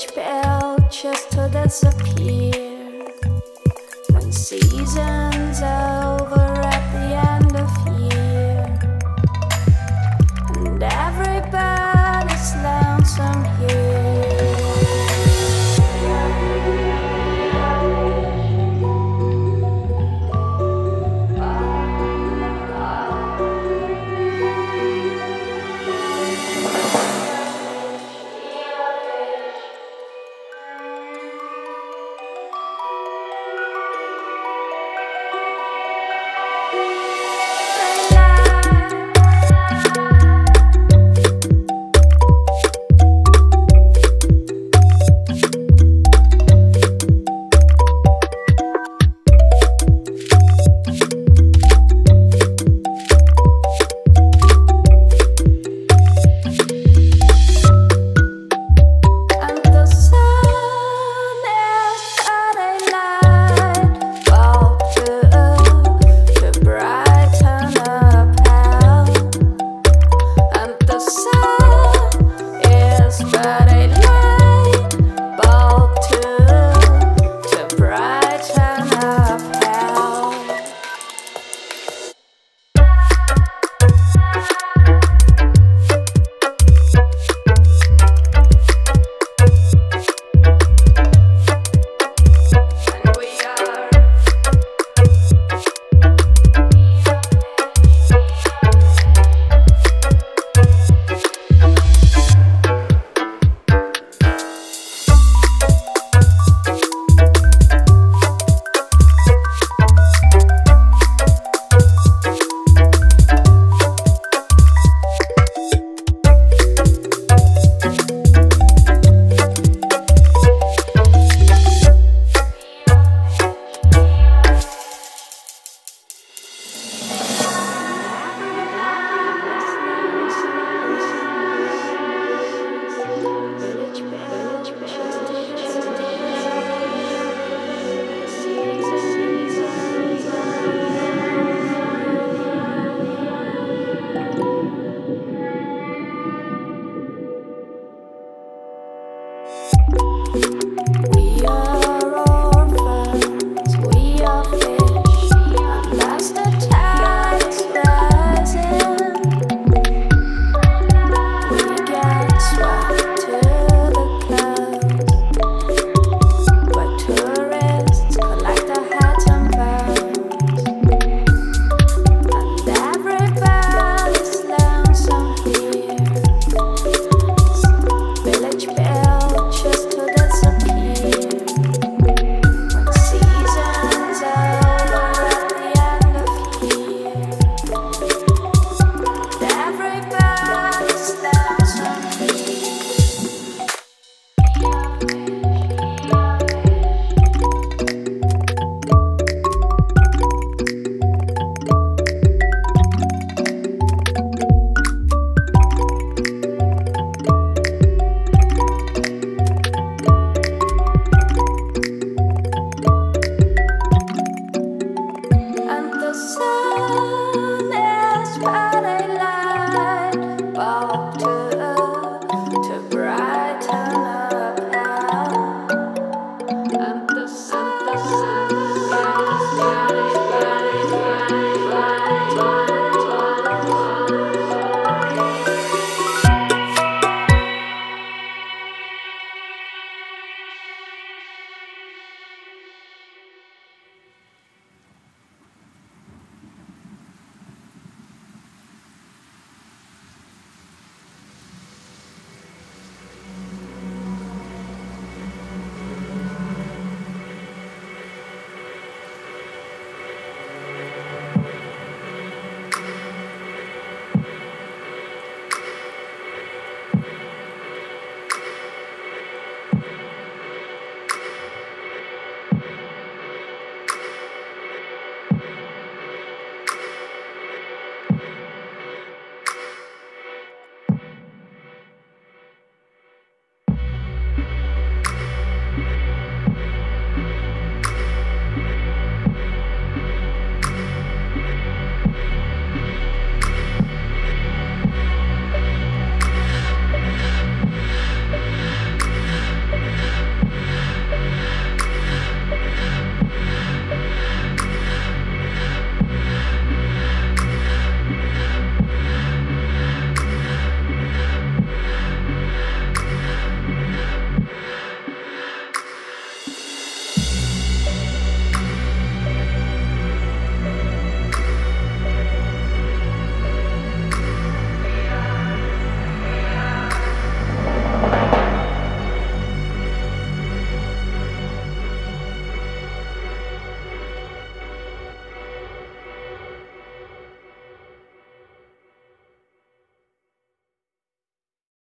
each bell just to disappear.